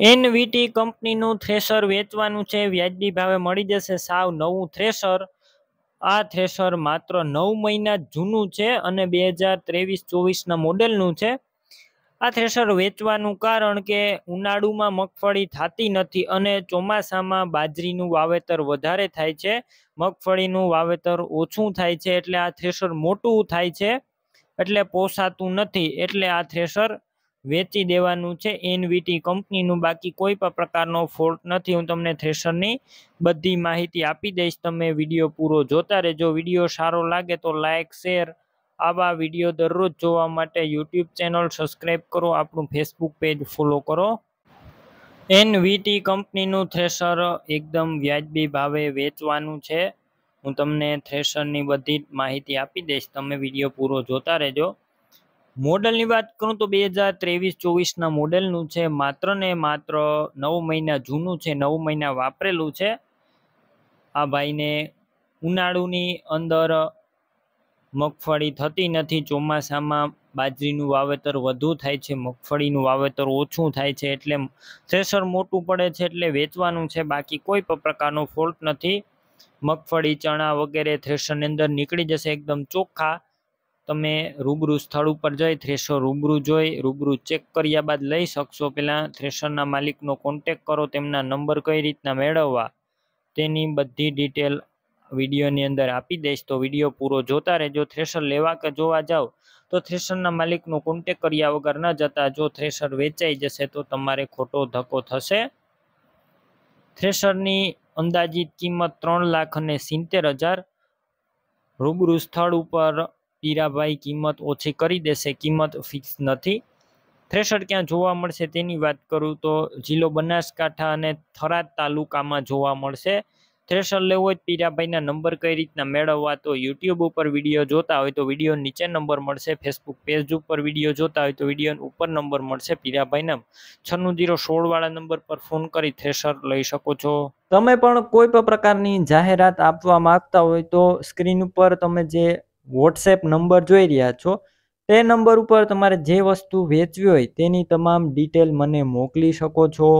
એનવીટી કંપનીનું થ્રેશર વેચવાનું છે, વ્યાજબી ભાવે મળી જશે, સાવ નવું થ્રેશર. આ થ્રેશર માત્ર નવ મહિના જૂનું છે અને બે હજાર ત્રેવીસ ચોવીસના મોડેલનું છે. આ થ્રેશર વેચવાનું કારણ કે ઉનાળુમાં મગફળી થતી નથી અને ચોમાસામાં બાજરીનું વાવેતર વધારે થાય છે. મગફળીનું વાવેતર ઓછું થાય છે એટલે આ થ્રેશર મોટું થાય છે. એટલે પોસાતું નથી એટલે આ થ્રેશર વેચી દેવાનું છે. એનવીટી કંપનીનું બાકી કોઈ પણ પ્રકારનો ફોલ્ટ નથી. હું તમને થ્રેશરની બધી માહિતી આપી દઈશ. તમે વીડિયો પૂરો જોતા રહેજો. વીડિયો સારો લાગે તો લાઇક શેર આવા વીડિયો દરરોજ જોવા માટે યુટ્યુબ ચેનલ સબસ્ક્રાઈબ કરો. આપણું ફેસબુક પેજ ફોલો કરો. એનવીટી કંપનીનું થ્રેશર એકદમ વ્યાજબી ભાવે વેચવાનું છે. હું તમને થ્રેશરની બધી માહિતી આપી દઈશ. તમે વીડિયો પૂરો જોતા રહેજો. મોડલની વાત કરું તો બે હજાર ત્રેવીસ, ચોવીસના મોડેલનું છે. માત્ર ને માત્ર નવ મહિના જૂનું છે, નવ મહિના વાપરેલું છે. આ ભાઈને ઉનાળુની અંદર મગફળી થતી નથી, ચોમાસામાં બાજરીનું વાવેતર વધુ થાય છે, મગફળીનું વાવેતર ઓછું થાય છે, એટલે થ્રેશર મોટું પડે છે, એટલે વેચવાનું છે. બાકી કોઈ પણ પ્રકારનો ફોલ્ટ નથી. મગફળી, ચણા વગેરે થ્રેશરની અંદર નીકળી જશે એકદમ ચોખ્ખા. તમે રૂબરૂ સ્થળ ઉપર જઈ થ્રેશર રૂબરૂ જોઈ, રૂબરૂ ચેક કર્યા બાદ લઈ શકશો. પહેલાં થ્રેશરના માલિકનો કોન્ટેક કરો, તેમના નંબર કઈ રીતના મેળવવા, તેની બધી ડિટેલ વિડીયોની અંદર આપી દઈશ. તો વીડિયો પૂરો જોતા રહેજો. થ્રેશર લેવા કે જોવા જાઓ, તો થ્રેશરના માલિકનો કોન્ટેક કર્યા વગર ન જતા. જો થ્રેશર વેચાઈ જશે, તો તમારે ખોટો ધક્કો થશે. થ્રેશરની અંદાજિત કિંમત ત્રણ લાખ અને સિત્તેર હજાર. રૂબરૂ સ્થળ ઉપર પીરાભાઈ કિંમત ઓછી કરી દેશે, કિંમત ફિક્સ નથી. થ્રેશર ક્યાં જોવા મળશે તેની વાત કરું તો જિલ્લો બનાસકાંઠા અને થરાદ તાલુકામાં જોવા મળશે. થ્રેશર લેવો હોય પીરાભાઈના નંબર કઈ રીતના મેળવવા તો યુટ્યુબ ઉપર વીડિયો જોતા હોય તો વીડિયો નીચે નંબર મળશે, ફેસબુક પેજ ઉપર વીડિયો જોતા હોય તો વીડિયો ઉપર નંબર મળશે પીરાભાઈના. છન્નું જીરો સોળવાળા નંબર પર ફોન કરી થ્રેશર લઈ શકો છો. તમે પણ કોઈ પણ પ્રકારની જાહેરાત આપવા માંગતા હોય તો સ્ક્રીન ઉપર તમે જે વોટ્સએપ નંબર જોઈ રહ્યા છો, તે નંબર ઉપર તમારે જે વસ્તુ વેચવી હોય તેની તમામ ડિટેલ મને મોકલી શકો છો.